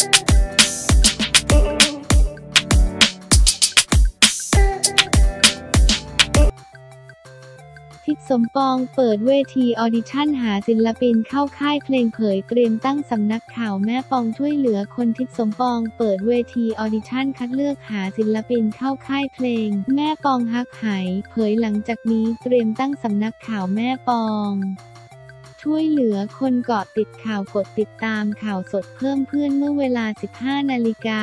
ทิดสมปองเปิดเวทีออดิชั่นหาศิลปินเข้าค่ายเพลงเผยเตรียมตั้งสำนักข่าวแม่ปองช่วยเหลือคนทิดสมปองเปิดเวทีออดิชั่นคัดเลือกหาศิลปินเข้าค่ายเพลง แม่ปองฮักไหเผยหลังจากนี้เตรียมตั้งสำนักข่าวแม่ปอง ช่วยเหลือคนเกาะติดข่าวกดติดตามข่าวสดเพิ่มเพื่อนเมื่อเวลา 15 นาฬิกา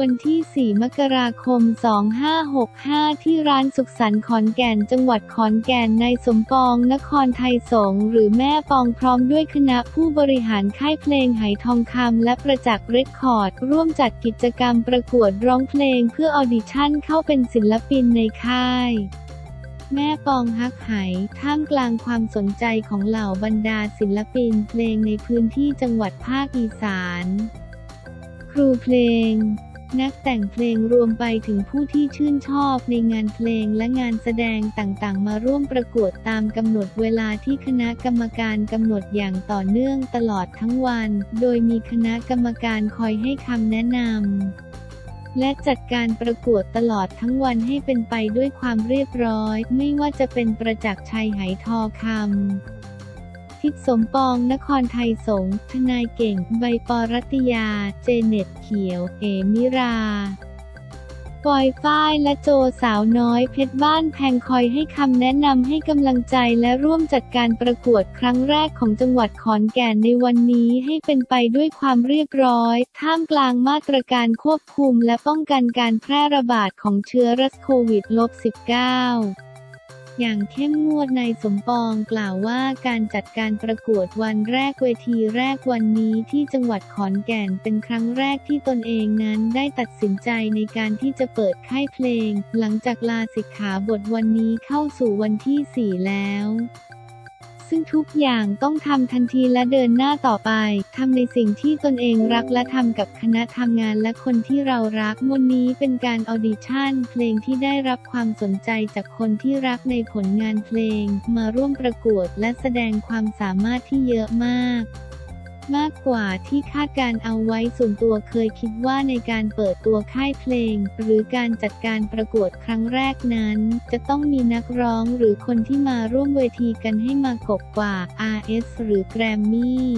วันที่ 4 มกราคม 2565 ที่ร้านสุขสันต์ขอนแก่น จังหวัดขอนแก่นในสมปอง นครไทยสงหรือแม่ปองพร้อมด้วยคณะผู้บริหารค่ายเพลงไหทองคำและประจักษ์เรคคอร์ด ร่วมจัดกิจกรรมประกวดร้องเพลงเพื่อออดิชั่นเข้าเป็นศิลปินในค่าย แม่ปองฮักไหท่ามกลางความสนใจของเหล่าบรรดาศิลปินเพลงในพื้นที่จังหวัดภาคอีสาน ครูเพลง นักแต่งเพลงรวมไปถึงผู้ที่ชื่นชอบในงานเพลงและงานแสดงต่างๆ มาร่วมประกวดตามกำหนดเวลาที่คณะกรรมการกำหนดอย่างต่อเนื่องตลอดทั้งวัน โดยมีคณะกรรมการคอยให้คำแนะนำ และจัดการประกวดตลอดทั้งวันให้เป็นไปด้วยความเรียบร้อย ไม่ว่าจะเป็นประจักษ์ชัยไหทอคำทิศสมปอง นครไทยสงฆ์ทนายเก่ง ใบปอรัตยา เจเน็ตเขียว เอมิรา ปอยฝ้ายและโจสาวน้อยเพชรบ้านแพงคอยให้คำแนะนำให้กำลังใจและร่วมจัดการประกวดครั้งแรกของจังหวัดขอนแก่นในวันนี้ให้เป็นไปด้วยความเรียบร้อย ท่ามกลางมาตรการควบคุมและป้องกันการแพร่ระบาดของเชื้อรัสโควิด -19 อย่างเข้มงวดทิดสมปองกล่าวว่าการจัดการประกวดวันแรกเวทีแรกวันนี้ที่จังหวัดขอนแก่นเป็นครั้งแรกที่ตนเองนั้นได้ตัดสินใจในการที่จะเปิดค่ายเพลง หลังจากลาสิกขาบทวันนี้เข้าสู่วันที่ 4 แล้ว ซึ่งทุกอย่างต้องทำทันทีและเดินหน้าต่อไปทำในสิ่งที่ตนเองรักและทำกับคณะทำงานและคนที่เรารักวันนี้เป็นการออดิชั่น เพลงที่ได้รับความสนใจจากคนที่รักในผลงานเพลง มาร่วมประกวดและแสดงความสามารถที่เยอะมาก มากกว่าที่คาดการเอาไว้ส่วนตัวเคยคิดว่าในการเปิดตัวค่ายเพลง หรือการจัดการประกวดครั้งแรกนั้น จะต้องมีนักร้องหรือคนที่มาร่วมเวทีกันให้มากบกว่า RS หรือแกรมมี่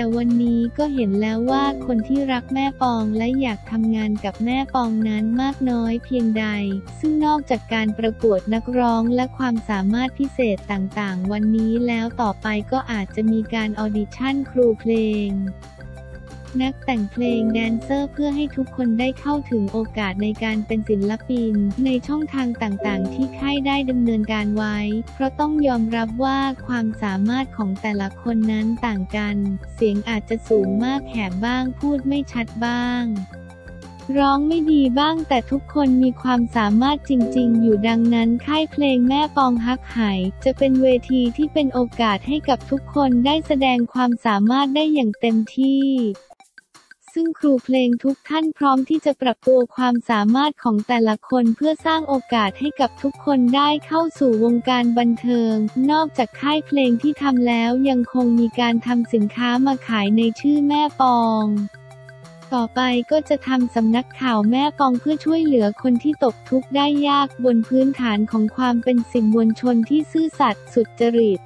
แต่วันนี้ก็เห็นแล้วว่าคนที่รักแม่ปองและอยากทำงานกับแม่ปองนั้นมากน้อยเพียงใด ซึ่งนอกจากการประกวดนักร้องและความสามารถพิเศษต่างๆ วันนี้แล้วต่อไปก็อาจจะมีการออดิชั่นครูเพลง นักแต่งเพลงแดนเซอร์เพื่อให้ทุกคนได้เข้าถึงโอกาสในการเป็นศิลปิน ในช่องทางต่างๆ ที่ค่ายได้ดำเนินการไว้ เพราะต้องยอมรับว่าความสามารถของแต่ละคนนั้นต่างกัน เสียงอาจจะสูงมากแหบบ้างพูดไม่ชัดบ้าง ร้องไม่ดีบ้างแต่ทุกคนมีความสามารถจริง ๆ อยู่ดังนั้นค่ายเพลงแม่ปองฮักไหจะเป็นเวทีที่เป็นโอกาสให้กับทุกคนได้แสดงความสามารถได้อย่างเต็มที่ซึ่งครูเพลงทุกท่านพร้อมที่จะปรับตัวความสามารถของแต่ละคนเพื่อสร้างโอกาสให้กับทุกคนได้เข้าสู่วงการบันเทิง นอกจากค่ายเพลงที่ทำแล้วยังคงมีการทำสินค้ามาขายในชื่อแม่ปอง ต่อไปก็จะทำสำนักข่าวแม่ปองเพื่อช่วยเหลือคนที่ตกทุกข์ได้ยากบนพื้นฐานของความเป็นสิ่งมวลชนที่ซื่อสัตย์สุจริต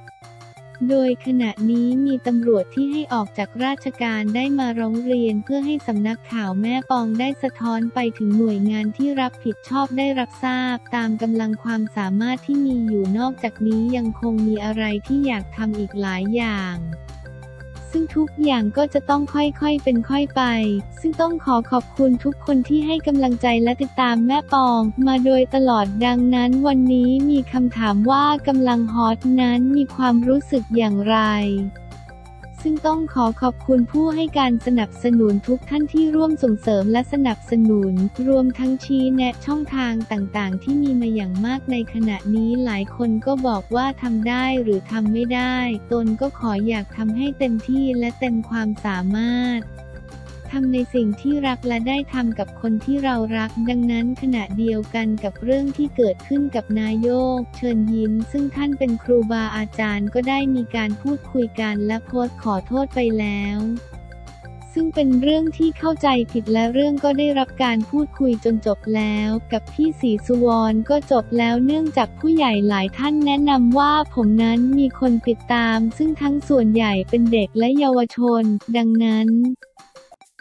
โดยขณะนี้มีตำรวจที่ให้ออกจากราชการได้มาร้องเรียนเพื่อให้สำนักข่าวแม่ปองได้สะท้อนไปถึงหน่วยงานที่รับผิดชอบได้รับทราบ ตามกำลังความสามารถที่มีอยู่นอกจากนี้ยังคงมีอะไรที่อยากทำอีกหลายอย่าง ซึ่งทุกอย่างก็จะต้องค่อยๆเป็นค่อยไป ซึ่งต้องขอขอบคุณทุกคนที่ให้กำลังใจและติดตามแม่ปอง มาโดยตลอดดังนั้นวันนี้มีคำถามว่ากำลังฮอตนั้นมีความรู้สึกอย่างไร ซึ่งต้องขอขอบคุณผู้ให้การสนับสนุนทุกท่านที่ร่วมส่งเสริมและสนับสนุน รวมทั้งชี้แนะช่องทางต่างๆ ที่มีมาอย่างมากในขณะนี้หลายคนก็บอกว่าทำได้หรือทำไม่ได้ ตนก็ขออยากทำให้เต็มที่และเต็มความสามารถ ทำในสิ่งที่รักและได้ทำกับคนที่เรารัก ดังนั้นขณะเดียวกันกับเรื่องที่เกิดขึ้นกับนายโยก เชิญยิ้ม ซึ่งท่านเป็นครูบาอาจารย์ก็ได้มีการพูดคุยกันและโพสต์ขอโทษไปแล้วซึ่งเป็นเรื่องที่เข้าใจผิดและเรื่องก็ได้รับการพูดคุยจนจบแล้ว กับพี่สีสุวรรณก็จบแล้วเนื่องจากผู้ใหญ่หลายท่านแนะนำว่าผมนั้นมีคนติดตาม ซึ่งทั้งส่วนใหญ่เป็นเด็กและเยาวชน ดังนั้น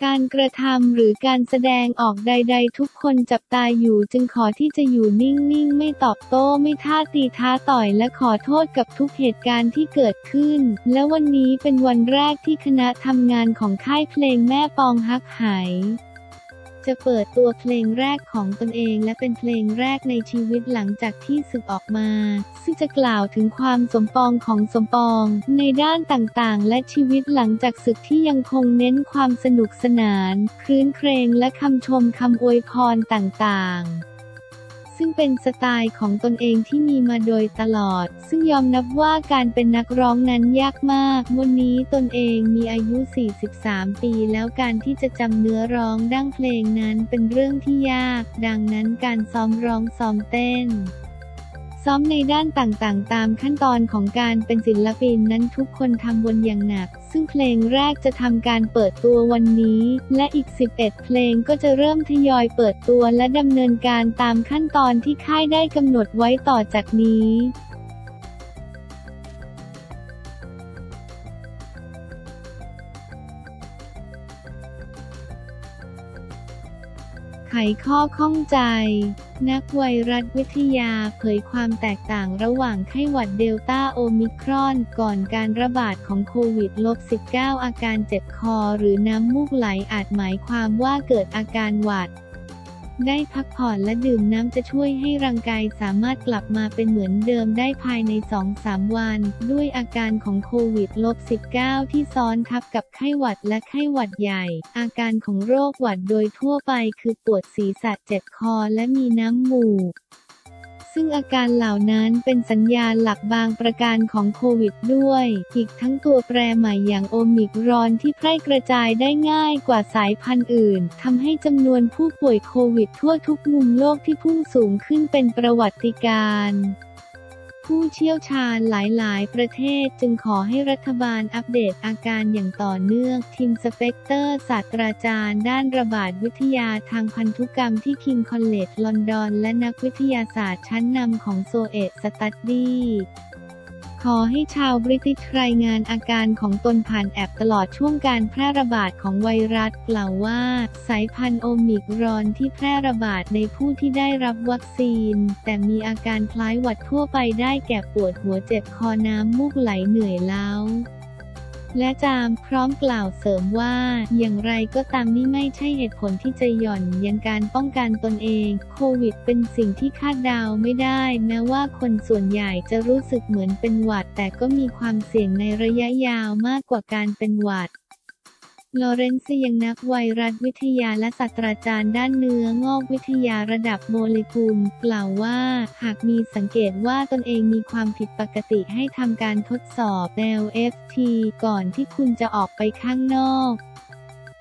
การกระทำหรือการแสดงออกใด ๆ ทุกคนจับตาอยู่จึงขอที่จะอยู่นิ่งๆ ไม่ตอบโต้ไม่ท่าตีท้าต่อยและขอโทษกับทุกเหตุการณ์ที่เกิดขึ้น และวันนี้เป็นวันแรกที่คณะทำงานของค่ายเพลงแม่ปองฮักไห จะเปิดตัวเพลงแรกของตนเองและเป็นเพลงแรกในชีวิตหลังจากที่ศึกออกมา ซึ่งจะกล่าวถึงความสมปองของสมปอง ในด้านต่างๆ และชีวิตหลังจากศึกที่ยังคงเน้นความสนุกสนาน คลื้นเครงและคำชมคำอวยพรต่างๆ ซึ่งเป็นสไตล์ของตนเองที่มีมาโดยตลอด ซึ่งยอมนับว่าการเป็นนักร้องนั้นยากมาก วันนี้ตนเองมีอายุ 43 ปีแล้วการที่จะจำเนื้อร้องดั้งเพลงนั้นเป็นเรื่องที่ยาก ดังนั้นการซ้อมร้องซ้อมเต้น ซ้อมในด้านต่างๆ ตามขั้นตอนของการเป็นศิลปินนั้นทุกคนทำบนอย่างหนัก ซึ่งเพลงแรกจะทำการเปิดตัววันนี้ และอีก 11 เพลงก็จะเริ่มทยอยเปิดตัวและดำเนินการตามขั้นตอนที่ค่ายได้กำหนดไว้ต่อจากนี้ ไขข้อข้องใจ นักไวรัสวิทยาเผยความแตกต่างระหว่างไข้หวัดเดลต้าโอมิครอนก่อนการระบาดของโควิด -19 อาการเจ็บคอหรือน้ำมูกไหลอาจหมายความว่าเกิดอาการหวัด ได้พักผ่อนและดื่มน้ำจะช่วยให้ร่างกายสามารถกลับมาเป็นเหมือนเดิมได้ภายใน 2-3 วัน ด้วยอาการของโควิด -19 ที่ซ้อนทับกับไข้หวัดและไข้หวัดใหญ่ อาการของโรคหวัดโดยทั่วไปคือปวดศีรษะเจ็บคอและมีน้ำมูก ซึ่งอาการเหล่านั้นเป็นสัญญาณหลักบางประการของโควิดด้วย อีกทั้งตัวแปรใหม่อย่างโอมิกรอนที่แพร่กระจายได้ง่ายกว่าสายพันธุ์อื่นทำให้จำนวนผู้ป่วยโควิดทั่วทุกมุมโลกที่พุ่งสูงขึ้นเป็นประวัติการณ์ ผู้เชี่ยวชาญหลาย ๆ ประเทศจึงขอให้รัฐบาลอัปเดตอาการอย่างต่อเนื่อง ทิมสเปกเตอร์ศาสตราจารย์ ด้านระบาดวิทยาทางพันธุกรรมที่ King's College London และนักวิทยาศาสตร์ชั้นนำของ ZOE Study ขอให้ชาวบริติชรายงานอาการของตนผ่านแอปตลอดช่วงการแพร่ระบาดของไวรัสกล่าวว่า สายพันธุ์โอมิกรอนที่แพร่ระบาดในผู้ที่ได้รับวัคซีน แต่มีอาการคล้ายหวัดทั่วไปได้แก่ปวดหัวเจ็บคอน้ำมูกไหลเหนื่อยล้า และจามพร้อมกล่าวเสริมว่า อย่างไรก็ตามนี่ไม่ใช่เหตุผลที่จะหย่อนยังการป้องกันตนเอง โควิดเป็นสิ่งที่คาดเดาไม่ได้ แม้ว่าคนส่วนใหญ่จะรู้สึกเหมือนเป็นหวัด แต่ก็มีความเสี่ยงในระยะยาวมากกว่าการเป็นหวัด ลอเรนซ์ยังนักไวรัสวิทยาและศาสตราจารย์ด้านเนื้องอกวิทยาระดับโมเลกุล กล่าวว่า หากมีสังเกตว่าตนเองมีความผิดปกติให้ทำการทดสอบ LFT ก่อนที่คุณจะออกไปข้างนอก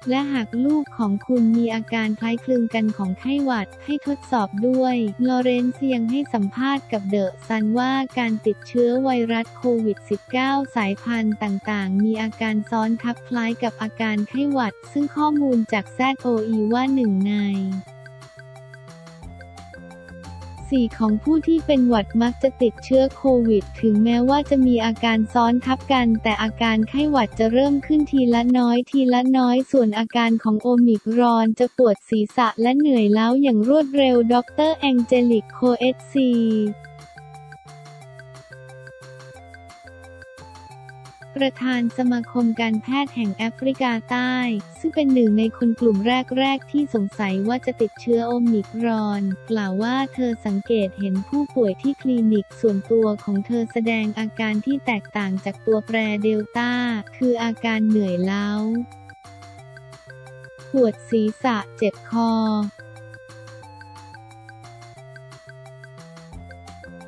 และหากลูกของคุณมีอาการคล้ายคลึงกันของไข้หวัดให้ทดสอบด้วย ลอเรนซ์ยังให้สัมภาษณ์กับ The Sun ว่าการติดเชื้อไวรัสโควิด -19 สายพันธุ์ต่างๆ มีอาการซ้อนทับคล้ายกับอาการไข้หวัด ซึ่งข้อมูลจาก ZOE ว่าหนึ่งใน 4 ของผู้ที่เป็นหวัดมักจะติดเชื้อโควิด ถึงแม้ว่าจะมีอาการซ้อนทับกัน แต่อาการไข้หวัดจะเริ่มขึ้นทีละน้อยทีละน้อย ส่วนอาการของโอมิกรอนจะปวดศีรษะและเหนื่อยล้าอย่างรวดเร็ว ดรแองเจลิก โคเอซี ประธานสมาคมการแพทย์แห่งแอฟริกาใต้ ซึ่งเป็นหนึ่งในคนกลุ่มแรก ๆ ที่สงสัยว่าจะติดเชื้อโอมิครอน กล่าวว่าเธอสังเกตเห็นผู้ป่วยที่คลินิกส่วนตัวของเธอแสดงอาการที่แตกต่างจากตัวแปรเดลต้า คืออาการเหนื่อยล้าปวดศีรษะเจ็บคอ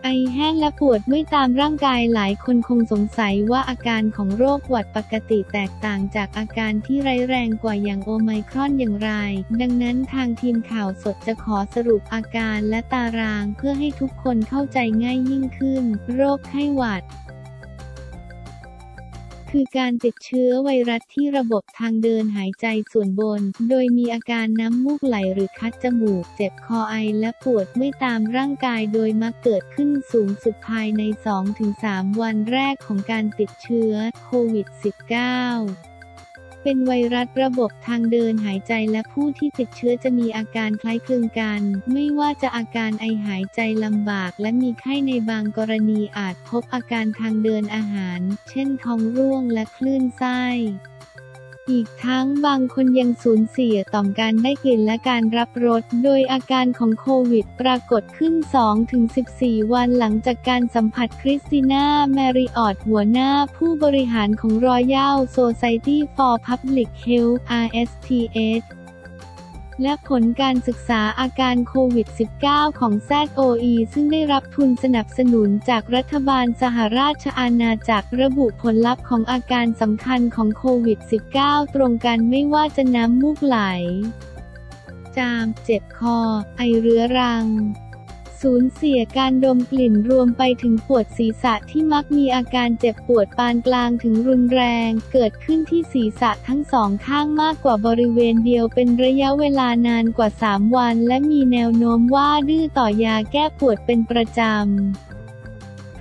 ไอแห้งและปวดเมื่อยตามร่างกายหลายคนคงสงสัยว่าอาการของโรคหวัดปกติแตกต่างจากอาการที่ร้ายแรงกว่าอย่างโอไมครอนอย่างไร ดังนั้นทางทีมข่าวสดจะขอสรุปอาการและตารางเพื่อให้ทุกคนเข้าใจง่ายยิ่งขึ้น โรคไข้หวัด คือการติดเชื้อไวรัสที่ระบบทางเดินหายใจส่วนบน โดยมีอาการน้ำมูกไหลหรือคัดจมูก เจ็บคอไอและปวดเมื่อยตามร่างกายโดยมักเกิดขึ้นสูงสุดภายใน 2-3 วันแรกของการติดเชื้อโควิด -19 เป็นไวรัสระบบทางเดินหายใจและผู้ที่ติดเชื้อจะมีอาการคล้ายคลึงกัน ไม่ว่าจะอาการไอหายใจลำบาก และมีไข้ในบางกรณีอาจพบอาการทางเดินอาหาร เช่นท้องร่วงและคลื่นไส้ อีกทั้งบางคนยังสูญเสียต่อมการได้กลิ่นและการรับรส โดยอาการของโควิดปรากฏขึ้น 2-14 วันหลังจากการสัมผัสคริสติน่า แมริออตหัวหน้าผู้บริหารของ Royal Society for Public Health RSTH และผลการศึกษาอาการโควิด -19 ของ ZOE ซึ่งได้รับทุนสนับสนุนจากรัฐบาลสหราชอาณาจักรระบุผลลัพธ์ของอาการสำคัญของโควิด -19 ตรงกันไม่ว่าจะน้ำมูกไหล จาม เจ็บคอ ไอเรื้อรัง สูญเสียการดมกลิ่นรวมไปถึงปวดศีรษะที่มักมีอาการเจ็บปวดปานกลางถึงรุนแรง เกิดขึ้นที่ศีรษะทั้งสองข้างมากกว่าบริเวณเดียวเป็นระยะเวลานานกว่า 3 วัน และมีแนวโน้มว่าดื้อต่อยาแก้ปวดเป็นประจำ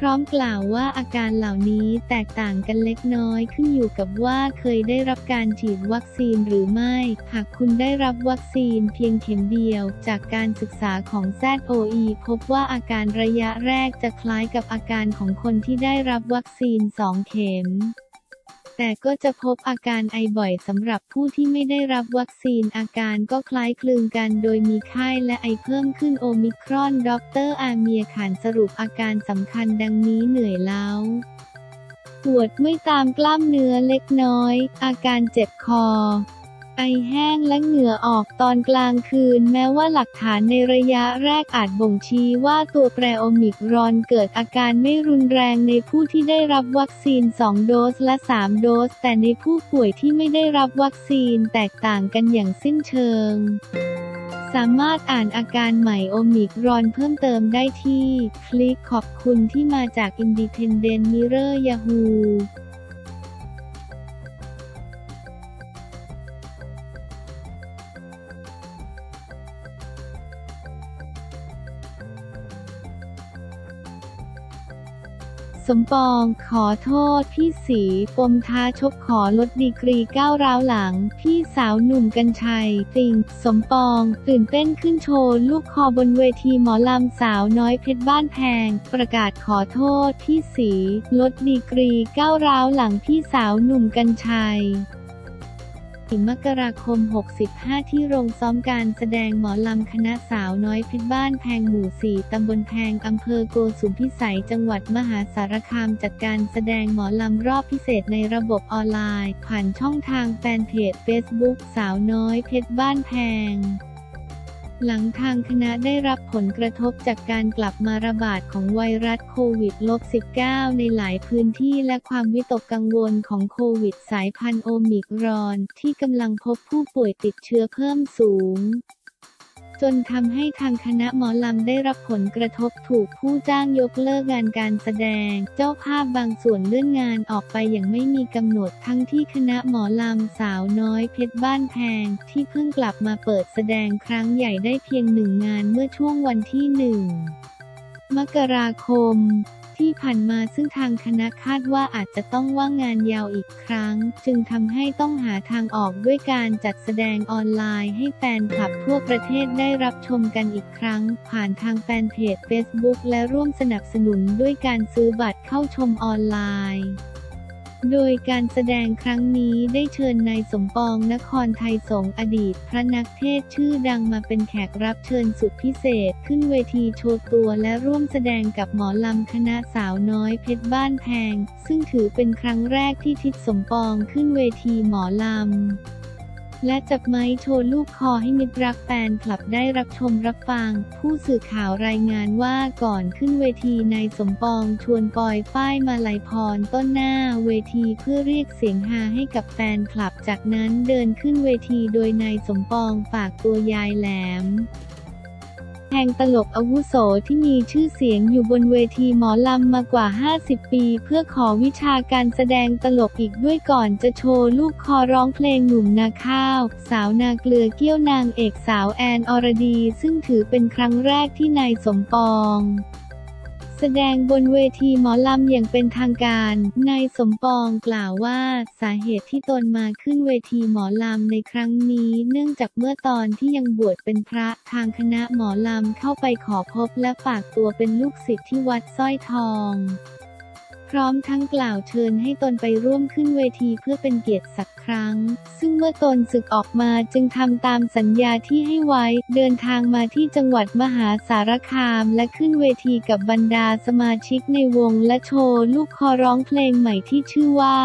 ร้อมกล่าวว่าอาการเหล่านี้แตกต่างกันเล็กน้อยขึ้นอยู่กับว่าเคยได้รับการฉีดวัคซีนหรือไม่ หากคุณได้รับวัคซีนเพียงเข็มเดียว จากการศึกษาของ ZOE พบว่าอาการระยะแรกจะคล้ายกับอาการของคนที่ได้รับวัคซีน 2 เข็ม แต่ก็จะพบอาการไอบ่อยสำหรับผู้ที่ไม่ได้รับวัคซีนอาการก็คล้ายคลึงกันโดยมีไข้และไอเพิ่มขึ้นโอมิครอนดรอาเมียขานสรุปอาการสำคัญดังนี้เหนื่อยล้าปวดเมื่อยตามกล้ามเนื้อเล็กน้อย อาการเจ็บคอ ไอแห้งและเหงื่อออกตอนกลางคืน แม้ว่าหลักฐานในระยะแรกอาจบ่งชี้ว่าตัวแปรโอมิกรอนเกิดอาการไม่รุนแรงในผู้ที่ได้รับวัคซีน 2 โดสและ 3 โดส แต่ในผู้ป่วยที่ไม่ได้รับวัคซีนแตกต่างกันอย่างสิ้นเชิง สามารถอ่านอาการใหม่โอมิกรอนเพิ่มเติมได้ที่ คลิกขอบคุณที่มาจาก Independent Mirror Yahoo สมปองขอโทษพี่สีปมท้าชกขอลดดีกรีก้าวร้าวหลัง พี่สาวหนุ่มกัญชัย ติง สมปอง ตื่นเต้นขึ้นโชว์ลูกคอบนเวทีหมอลำสาวน้อยเพชรบ้านแพง ประกาศขอโทษพี่สี ลดดีกรีก้าวร้าวหลังพี่สาวหนุ่มกัญชัย มกราคม 65 ที่โรงซ้อมการแสดงหมอลำคณะสาวน้อยเพชรบ้านแพงหมู่ 4 ตำบลแพง อำเภอโกสุมพิสัย จังหวัดมหาสารคามจัดการแสดงหมอลำรอบพิเศษในระบบออนไลน์ ผ่านช่องทางแฟนเพจ Facebook สาวน้อยเพชรบ้านแพง หลังทางคณะได้รับผลกระทบจากการกลับมาระบาดของไวรัสโควิด -19 ในหลายพื้นที่และความวิตกกังวลของโควิดสายพันธุ์โอมิกรอน ที่กำลังพบผู้ป่วยติดเชื้อเพิ่มสูง จนทำให้ทางคณะหมอลำได้รับผลกระทบถูกผู้จ้างยกเลิกงานการแสดง เจ้าภาพบางส่วนเลื่อนงานออกไปอย่างไม่มีกำหนดทั้งที่คณะหมอลำสาวน้อยเพชรบ้านแพง ที่เพิ่งกลับมาเปิดแสดงครั้งใหญ่ได้เพียงหนึ่งงานเมื่อช่วงวันที่หนึ่งมกราคม ที่ผ่านมาซึ่งทางคณะคาดว่าอาจจะต้องว่างงานยาวอีกครั้ง จึงทำให้ต้องหาทางออกด้วยการจัดแสดงออนไลน์ให้แฟนคลับทั่วประเทศได้รับชมกันอีกครั้ง ผ่านทางแฟนเพจ Facebook และร่วมสนับสนุนด้วยการซื้อบัตรเข้าชมออนไลน์ โดยการแสดงครั้งนี้ได้เชิญนายสมปองนครไทยสงอดีต พระนักเทศชื่อดังมาเป็นแขกรับเชิญสุดพิเศษ ขึ้นเวทีโชว์ตัวและร่วมแสดงกับหมอลำคณะสาวน้อยเพชรบ้านแพง ซึ่งถือเป็นครั้งแรกที่ทิศสมปองขึ้นเวทีหมอลำ และจับไม้โชว์ลูกคอให้มิตรรักแฟนคลับได้รับชมรับฟัง ผู้สื่อข่าวรายงานว่าก่อนขึ้นเวทีนายสมปองชวนปอยฝ้ายมาลัยพรต้นหน้าเวทีเพื่อเรียกเสียงฮาให้กับแฟนคลับ จากนั้นเดินขึ้นเวทีโดยนายสมปองฝากตัวยายแหลม แห่งตลกอาวุโสที่มีชื่อเสียงอยู่บนเวทีหมอลำมากว่า 50 ปี เพื่อขอวิชาการแสดงตลกอีกด้วยก่อนจะโชว์ลูกคอร้องเพลงหนุ่มนาข้าว สาวนาเกลือเกี้ยวนางเอกสาวแอนอรดี ซึ่งถือเป็นครั้งแรกที่นายสมปอง แสดงบนเวทีหมอลำอย่างเป็นทางการ นายสมปองกล่าวว่าสาเหตุที่ตนมาขึ้นเวทีหมอลำในครั้งนี้ เนื่องจากเมื่อตอนที่ยังบวชเป็นพระทางคณะหมอลำเข้าไปขอพบและฝากตัวเป็นลูกศิษย์ที่วัดสร้อยทอง พร้อมทั้งกล่าวเชิญให้ตนไปร่วมขึ้นเวทีเพื่อเป็นเกียรติสักครั้ง ซึ่งเมื่อตนศึกออกมาจึงทำตามสัญญาที่ให้ไว้ เดินทางมาที่จังหวัดมหาสารคาม และขึ้นเวทีกับบรรดาสมาชิกในวงและโชว์ลูกคอร้องเพลงใหม่ที่ชื่อว่า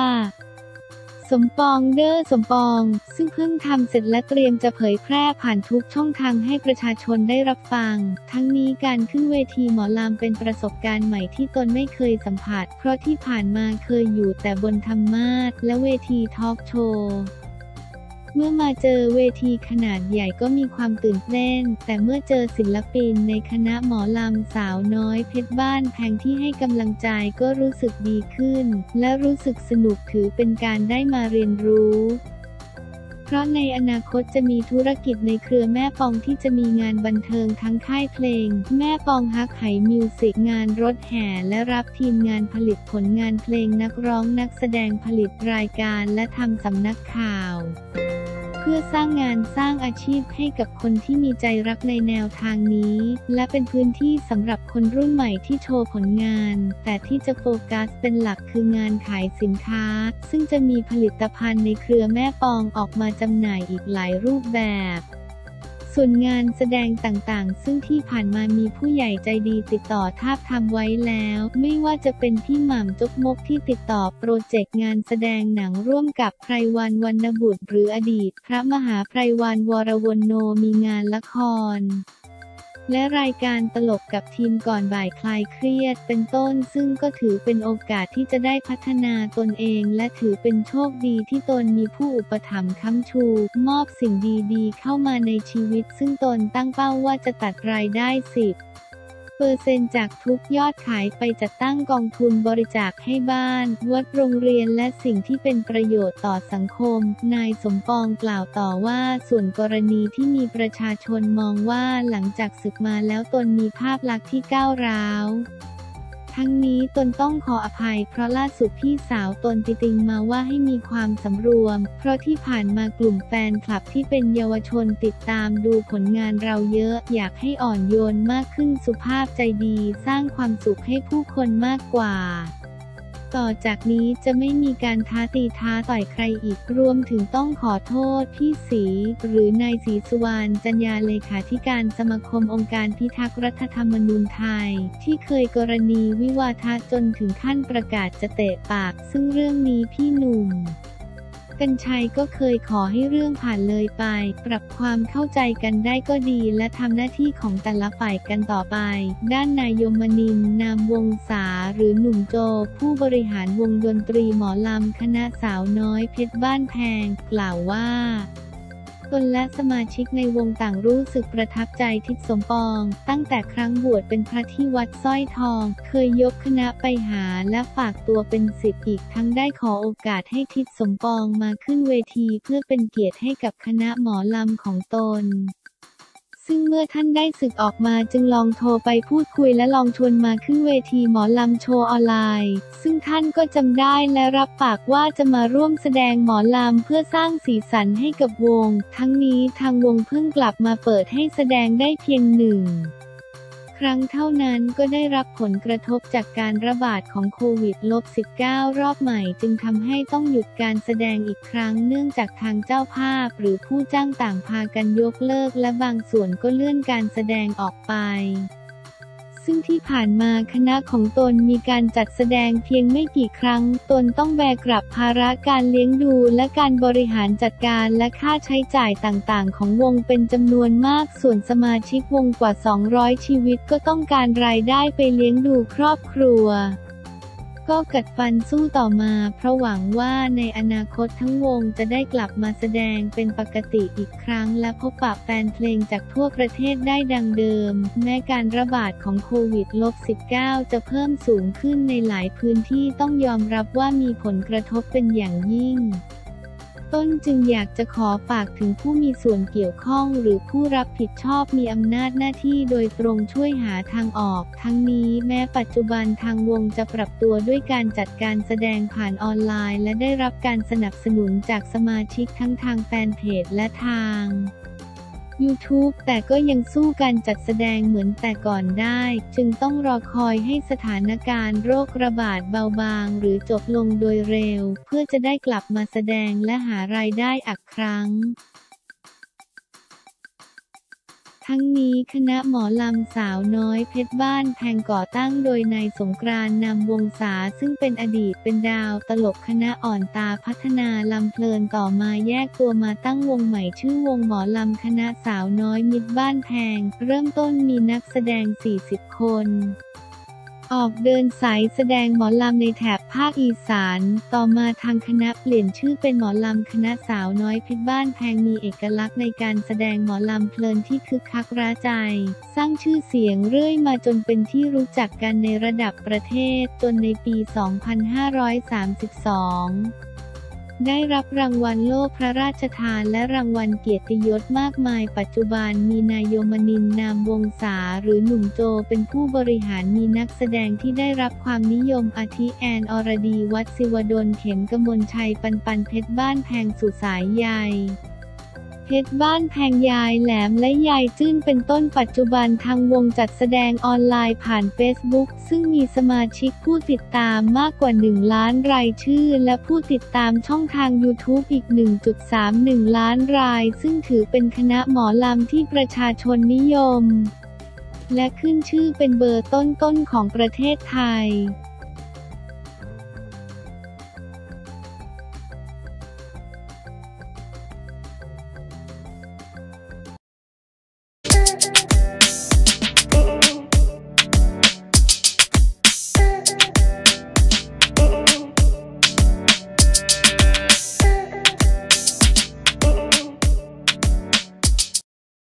สมปองเดอร์สมปอง ซึ่งเพิ่งทำเสร็จและเตรียมจะเผยแพร่ผ่านทุกช่องทางให้ประชาชนได้รับฟัง ทั้งนี้การขึ้นเวทีหมอลำเป็นประสบการณ์ใหม่ที่ตนไม่เคยสัมผัส เพราะที่ผ่านมาเคยอยู่แต่บนธรรมาสและเวทีทอล์กโชว์ เมื่อมาเจอเวทีขนาดใหญ่ก็มีความตื่นเต้น แต่เมื่อเจอศิลปินในคณะหมอลำสาวน้อยเพชรบ้านแพงที่ให้กำลังใจก็รู้สึกดีขึ้น และรู้สึกสนุกถือเป็นการได้มาเรียนรู้ เพราะในอนาคตจะมีธุรกิจในเครือแม่ปองที่จะมีงานบันเทิงทั้งค่ายเพลง แม่ปองฮักไหมิวสิกงานรถแห่และรับทีมงานผลิตผลงานเพลงนักร้องนักแสดงผลิตรายการและทำสำนักข่าว เพื่อสร้างงานสร้างอาชีพให้กับคนที่มีใจรักในแนวทางนี้ และเป็นพื้นที่สำหรับคนรุ่นใหม่ที่โชว์ผลงาน แต่ที่จะโฟกัสเป็นหลักคืองานขายสินค้า ซึ่งจะมีผลิตภัณฑ์ในเครือแม่ปองออกมาจำหน่ายอีกหลายรูปแบบ ส่วนงานแสดงต่างๆ ซึ่งที่ผ่านมามีผู้ใหญ่ใจดีติดต่อทาบทำไว้แล้ว ไม่ว่าจะเป็นพี่หม่ำจกมกที่ติดต่อโปรเจกต์งานแสดงหนังร่วมกับไพรวันวรรณบุตรหรืออดีต พระมหาไพรวันวรวนโนมีงานละคร และรายการตลกกับทีมก่อนบ่ายคลายเครียดเป็นต้น ซึ่งก็ถือเป็นโอกาสที่จะได้พัฒนาตนเอง และถือเป็นโชคดีที่ตนมีผู้อุปถัมภ์ค้ำชู มอบสิ่งดีๆ เข้ามาในชีวิต ซึ่งตนตั้งเป้าว่าจะตัดรายได้สิบ เปอร์เซ็นต์จากทุกยอดขายไปจัดตั้งกองทุนบริจาคให้บ้าน วัดโรงเรียนและสิ่งที่เป็นประโยชน์ต่อสังคม นายสมปองกล่าวต่อว่าส่วนกรณีที่มีประชาชนมองว่าหลังจากศึกมาแล้วตนมีภาพลักษณ์ที่ก้าวร้าว ทั้งนี้ตนต้องขออภัยเพราะล่าสุดพี่สาวตนติติงมาว่าให้มีความสำรวม เพราะที่ผ่านมากลุ่มแฟนคลับที่เป็นเยาวชนติดตามดูผลงานเราเยอะ อยากให้อ่อนโยนมากขึ้นสุภาพใจดี สร้างความสุขให้ผู้คนมากกว่า ต่อจากนี้จะไม่มีการท้าตีท้าต่อยใครอีกรวมถึงต้องขอโทษพี่สีหรือนายศรีสุวรรณจัญญาเลขาธิการสมาคมองค์การพิทักษ์รัฐธรรมนูญไทย ที่เคยกรณีวิวาทะจนถึงขั้นประกาศจะเตะปาก ซึ่งเรื่องนี้พี่หนุ่ม กันชัยก็เคยขอให้เรื่องผ่านเลยไป ปรับความเข้าใจกันได้ก็ดีและทำหน้าที่ของแต่ละฝ่ายกันต่อไป ด้านนายยมนินนามวงศาหรือหนุ่มโจ ผู้บริหารวงดนตรีหมอลำคณะสาวน้อยเพชรบ้านแพง กล่าวว่า ตนและสมาชิกในวงต่างรู้สึกประทับใจทิศสมปอง ตั้งแต่ครั้งบวชเป็นพระที่วัดสร้อยทอง เคยยกคณะไปหาและฝากตัวเป็นศิษย์อีกทั้งได้ขอโอกาสให้ทิศสมปองมาขึ้นเวทีเพื่อเป็นเกียรติให้กับคณะหมอลำของตน ซึ่งเมื่อท่านได้ศึกออกมาจึงลองโทรไปพูดคุยและลองชวนมาขึ้นเวทีหมอลำโชว์ออนไลน์ ซึ่งท่านก็จำได้และรับปากว่าจะมาร่วมแสดงหมอลำเพื่อสร้างสีสันให้กับวง ทั้งนี้ทางวงเพิ่งกลับมาเปิดให้แสดงได้เพียงหนึ่ง ครั้งเท่านั้นก็ได้รับผลกระทบจากการระบาดของโควิด -19 รอบใหม่จึงทำให้ต้องหยุดการแสดงอีกครั้งเนื่องจากทางเจ้าภาพหรือผู้จ้างต่างพากันยกเลิกและบางส่วนก็เลื่อนการแสดงออกไป ซึ่งที่ผ่านมาคณะของตนมีการจัดแสดงเพียงไม่กี่ครั้ง ตนต้องแบกรับภาระการเลี้ยงดูและการบริหารจัดการและค่าใช้จ่ายต่างๆ ของวงเป็นจำนวนมาก ส่วนสมาชิกวงกว่า 200 ชีวิตก็ต้องการรายได้ไปเลี้ยงดูครอบครัว ก็กัดฟันสู้ต่อมา เพราะหวังว่าในอนาคตทั้งวงจะได้กลับมาแสดงเป็นปกติอีกครั้งและพบปะแฟนเพลงจากทั่วประเทศได้ดังเดิม แม้การระบาดของโควิด -19 จะเพิ่มสูงขึ้นในหลายพื้นที่ต้องยอมรับว่ามีผลกระทบเป็นอย่างยิ่ง ต้นจึงอยากจะขอฝากถึงผู้มีส่วนเกี่ยวข้องหรือผู้รับผิดชอบมีอำนาจหน้าที่โดยตรงช่วยหาทางออก ทั้งนี้แม้ปัจจุบันทางวงจะปรับตัวด้วยการจัดการแสดงผ่านออนไลน์ และได้รับการสนับสนุนจากสมาชิกทั้งทางแฟนเพจและทาง YouTube แต่ก็ยังสู้การจัดแสดงเหมือนแต่ก่อนได้ จึงต้องรอคอยให้สถานการณ์โรคระบาดเบาบาง หรือจบลงโดยเร็ว เพื่อจะได้กลับมาแสดงและหารายได้อักครั้ง ทั้งนี้คณะหมอลำสาวน้อยเพชรบ้านแพงก่อตั้งโดยนายสงกรานนำวงศาซึ่งเป็นอดีตเป็นดาวตลกคณะอ่อนตาพัฒนาลำเพลินต่อมาแยกตัวมาตั้งวงใหม่ชื่อวงหมอลำคณะสาวน้อยมิตรบ้านแพง เริ่มต้นมีนักแสดง 40 คน ออกเดินสายแสดงหมอลำในแถบภาคอีสาน ต่อมาทางคณะเปลี่ยนชื่อเป็นหมอลำคณะสาวน้อยเพชรบ้านแพงมีเอกลักษณ์ในการแสดงหมอลำเพลินที่คึกคักร้าใจ สร้างชื่อเสียงเรื่อยมาจนเป็นที่รู้จักกันในระดับประเทศจนในปี 2532 ได้รับรางวัลโล่พระราชทานและรางวัลเกียรติยศมากมาย ปัจจุบันมีนายโยมนินนามวงศาหรือหนุ่มโจเป็นผู้บริหารมีนักแสดงที่ได้รับความนิยมอาทิแอนอรดี วัดศิวดลเข็มกมลชัยปันปันเพชรบ้านแพงสุสายใย เพชรบ้านแพงยายแหลมและยายจื้นเป็นต้นปัจจุบันทางวงจัดแสดงออนไลน์ผ่านเฟซบุ๊กซึ่งมีสมาชิกผู้ติดตามมากกว่า 1 ล้านรายชื่อ และผู้ติดตามช่องทาง YouTube อีก 1.31 ล้านราย ซึ่งถือเป็นคณะหมอลำที่ประชาชนนิยม และขึ้นชื่อเป็นเบอร์ต้นๆของประเทศไทย